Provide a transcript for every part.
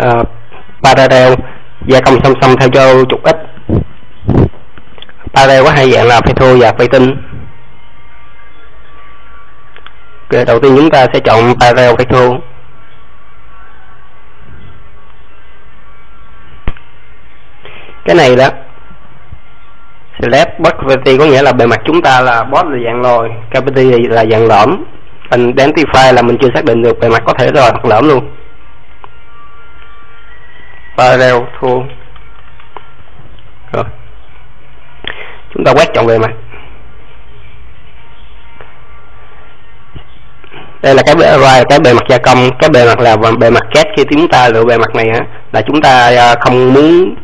Ờ, uh, parallel gia công song song theo cho trục ít parallel có hai dạng là phay thô và phay tinh. Okay, đầu tiên chúng ta sẽ chọn parallel phay thô. Cái này đó slab box cavity có nghĩa là bề mặt chúng ta là boss là dạng lồi cavity là dạng lõm. Identify là mình chưa xác định được bề mặt có thể rồi hoặc lõm luôn parallel thua rồi. Chúng ta quét chọn về mặt. Đây là cái bề right, cái bề mặt gia công cái bề mặt là bề mặt cát khi chúng ta lựa bề mặt này á là chúng ta à, không muốn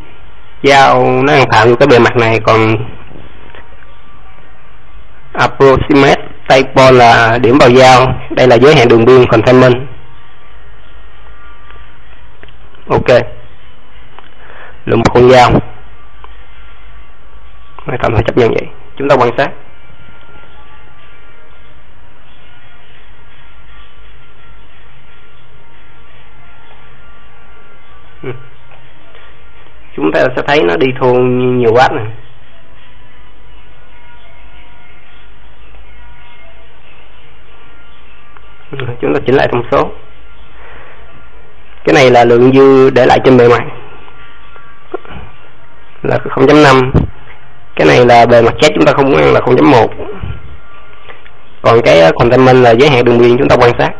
giao nó ăn phạm cái bề mặt này. Còn approximate typo là điểm vào giao. Đây là giới hạn đường biên containment. Ok một con dao Mai tạm thời chấp nhận vậy. Chúng ta quan sát. Ừ. chúng ta sẽ thấy nó đi thô nhiều quá này ừ, chúng ta chỉnh lại thông số. Cái này là lượng dư để lại trên bề mặt là 0.5 cái này là bề mặt chết chúng ta không muốn ăn là 0.1 còn cái ờ, containment là giới hạn đường biên chúng ta quan sát.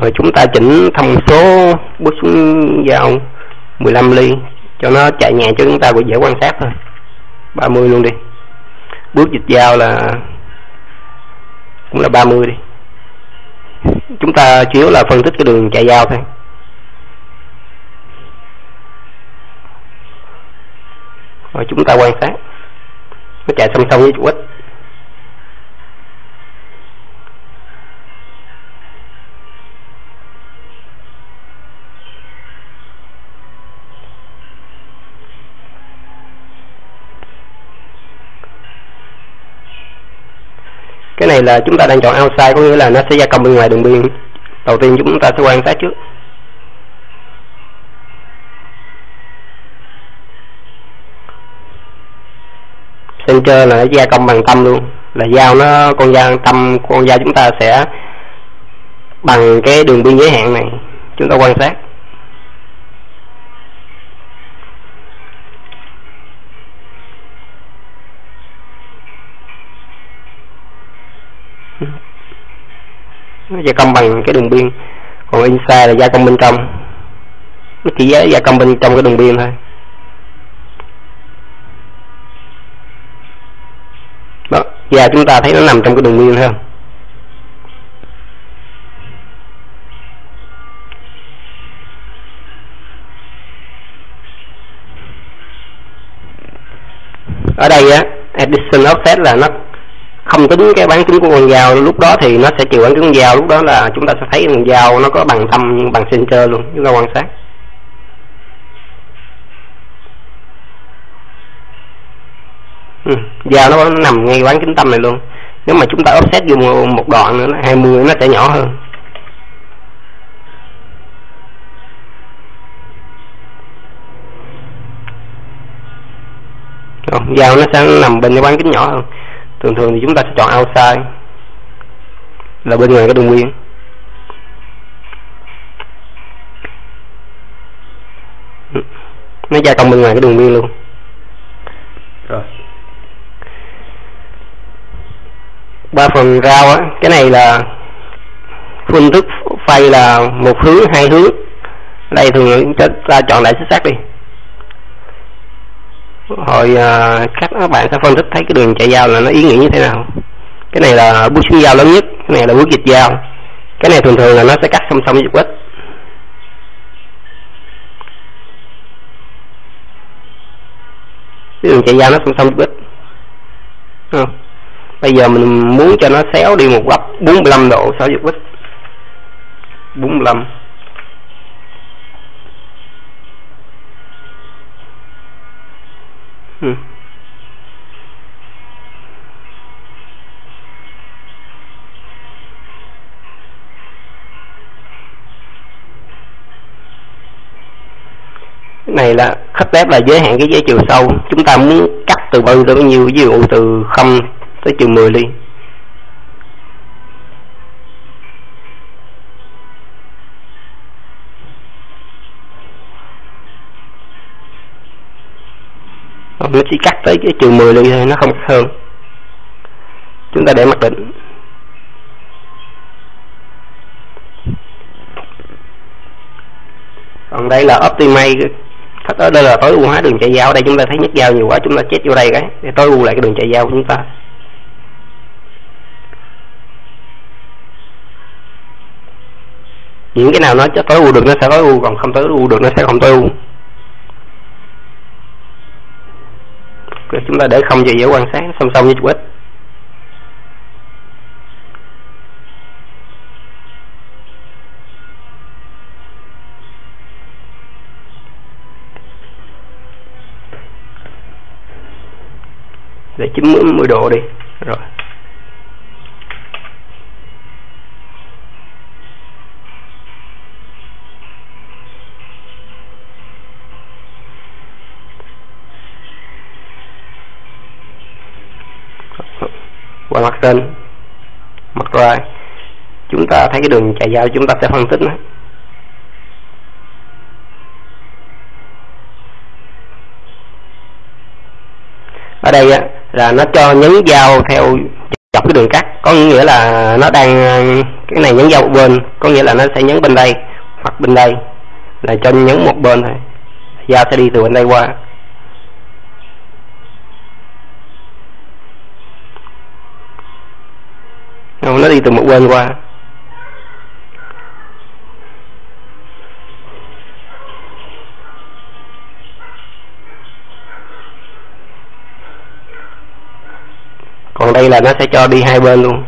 Rồi chúng ta chỉnh thông số bước xuống dao 15 ly, cho nó chạy nhẹ cho chúng ta cũng dễ quan sát thôi. 30 luôn đi. Bước dịch dao là cũng là 30 đi. Chúng ta chủ yếu là phân tích cái đường chạy dao thôi. Rồi chúng ta quan sát. Nó chạy song song với chủ ích cái này là chúng ta đang chọn outside, có nghĩa là nó sẽ gia công bên ngoài đường biên. Đầu tiên chúng ta sẽ quan sát trước. Center là nó gia công bằng tâm luôn. Là dao nó, con dao tâm, con dao chúng ta sẽ bằng cái đường biên giới hạn này. Chúng ta quan sát. Nó gia công bằng cái đường biên còn inside là gia công bên trong. Nó chỉ gia công bên trong cái đường biên thôi. Đó da chúng ta thấy nó nằm trong cái đường biên thôi ở đây á addition offset là nó không tính cái bán kính của con dao lúc đó thì nó sẽ chịu bán kính con dao lúc đó là chúng ta sẽ thấy con dao nó có bằng thâm bằng center luôn chúng ta quan sát. Ừ, dao nó nằm ngay bán kính tâm này luôn. Nếu mà chúng ta offset vô một đoạn nữa 20 nó sẽ nhỏ hơn. Dao nó sẽ nằm bên cái bán kính nhỏ hơn thường thường thì chúng ta sẽ chọn outside là bên ngoài cái đường biên. Nó gia công bên ngoài cái đường biên luôn. Rồi. Ba phần rau á cái này là phương thức phay là một hướng hai hướng. Đây thường chúng ta chọn lại xuất sắc đi hồi à, các bạn sẽ phân tích thấy cái đường chạy dao là nó ý nghĩa như thế nào. Cái này là bước xuyên dao lớn nhất cái này là bước dịch dao. Cái này thường thường là nó sẽ cắt song song với trục ít cái đường chạy dao nó song song trục ít không? bây giờ mình muốn cho nó xéo đi một góc 45 độ so với trục ít 45 này là khách tép là giới hạn cái giới chiều sâu. Chúng ta muốn cắt từ bao nhiêu tới bao nhiêu? Ví dụ từ không tới chiều 10 ly nó chỉ cắt tới cái chiều 10 ly thôi, nó không cắt hơn. Chúng ta để mặc định. Còn đây là optimize thất đó đây là tối ưu hóa đường chạy dao. Đây chúng ta thấy nhấc dao nhiều quá, chúng ta chết vô đây cái. Để tối ưu lại cái đường chạy dao của chúng ta. Những cái nào nó cho tối ưu được, nó sẽ tối ưu. Còn không tối ưu được, nó sẽ không tối ưu. Chúng ta để không gì dễ quan sát, song song với chụp để 90 độ đi. Rồi. Qua mặt trên, mặt ra, chúng ta thấy cái đường chạy dao chúng ta sẽ phân tích nó. Ở đây á là nó cho nhấn dao theo dọc cái đường cắt. Có nghĩa là nó đang, cái này nhấn dao một bên, có nghĩa là nó sẽ nhấn bên đây hoặc bên đây, là cho nhấn một bên thôi. Dao sẽ đi từ bên đây qua. Nó đi từ một bên qua. Còn đây là nó sẽ cho đi hai bên luôn.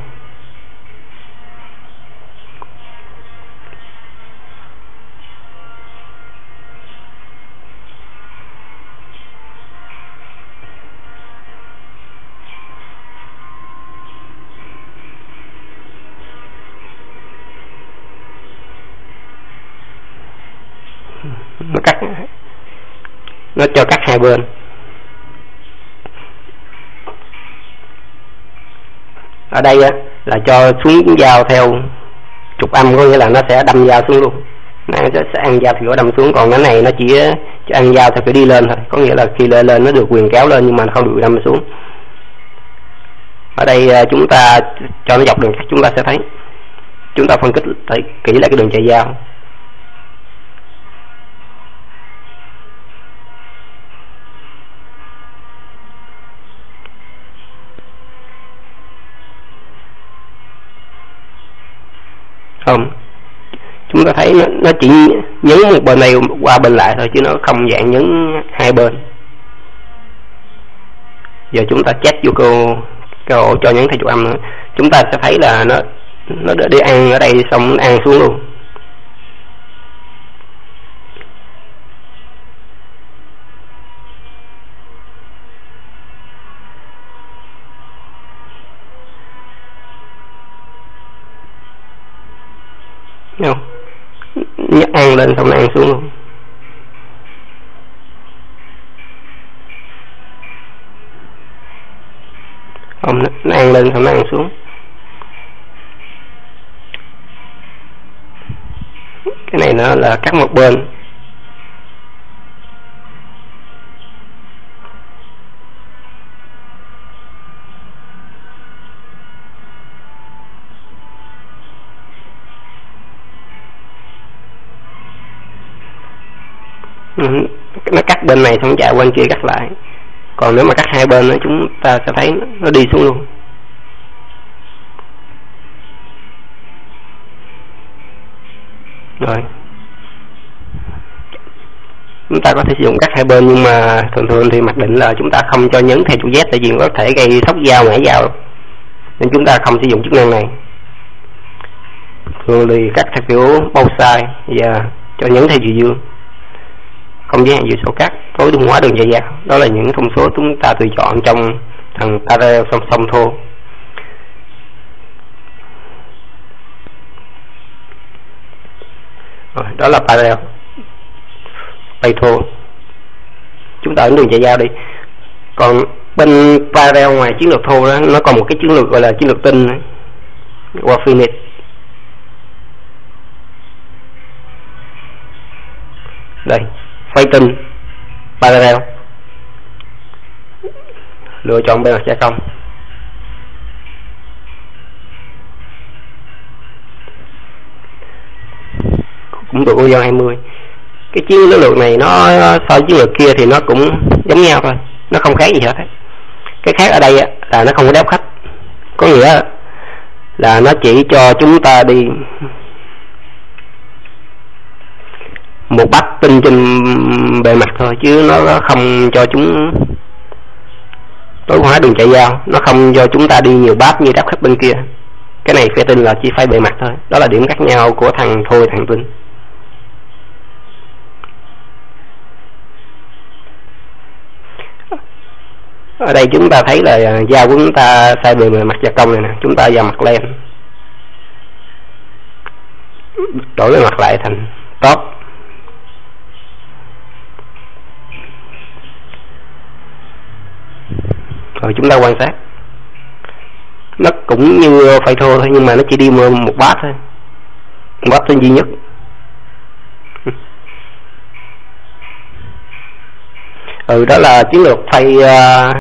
Nó cắt. Nó cho cắt hai bên. Ở đây á, là cho xuống dao theo trục âm có nghĩa là nó sẽ đâm dao xuống luôn. Nó sẽ ăn dao thì nó đâm xuống còn cái này nó chỉ chỉ ăn dao thì phải đi lên thôi. Có nghĩa là khi lên lên nó được quyền kéo lên nhưng mà nó không được đâm xuống. Ở đây à, chúng ta cho nó dọc đường cắt chúng ta sẽ thấy. Chúng ta phân tích kỹ lại cái đường chạy dao thấy nó, nó chỉ nhấn một bên này qua bên lại thôi chứ nó không dạng nhấn hai bên. Giờ chúng ta check vô cô cái cho nhấn theo chủ âm nữa. Chúng ta sẽ thấy là nó nó đi ăn ở đây xong nó ăn xuống luôn. Thấy không? Nhắc ăn lên xong nó ăn xuống. Luôn không nó ăn lên xong nó ăn xuống. Cái này nó là cắt một bên. Cắt bên này xong chạy bên kia cắt lại. Còn nếu mà cắt hai bên nữa, chúng ta sẽ thấy nó đi xuống luôn. Rồi. Chúng ta có thể sử dụng cắt hai bên, nhưng mà thường thường thì mặc định là chúng ta không cho nhấn theo chữ Z, tại vì có thể gây sốc dao, ngã dao. Nên chúng ta không sử dụng chức năng này. Thường thì cắt theo kiểu bao sai và cho nhấn theo chiều dương không giới hạn về số cát tối ưu hóa đường dây dao đó là những thông số chúng ta tự chọn trong thằng parallel song song thô. Rồi, đó là parallel bay thô. Chúng ta ấn đường chạy giao đi. Còn bên parallel ngoài chiến lược thô đó nó còn một cái chiến lược gọi là chiến lược tinh qua finite. Đây phay tinh parallel. Lựa chọn bên mặt trái không cũng thuộc ô dân 20 cái chiến lược này nó so với chiến lược kia thì nó cũng giống nhau thôi. Nó không khác gì hết. Cái khác ở đây là nó không có đáp khách. Có nghĩa là nó chỉ cho chúng ta đi một bát tinh trên bề mặt thôi, chứ nó không cho chúng tối hóa đường chạy giao nó không cho chúng ta đi nhiều bát như đáp khách bên kia. Cái này phe tinh là chỉ phải bề mặt thôi. Đó là điểm khác nhau của thằng thôi, thằng tinh ở đây chúng ta thấy là dao của chúng ta sai bề mặt gia công này nè. Chúng ta vào mặt len đổi bề mặt lại thành top. Rồi chúng ta quan sát. Nó cũng như phải thô thôi nhưng mà nó chỉ đi một bát thôi. Một bát duy nhất. Ừ đó là chiến lược phay uh, à,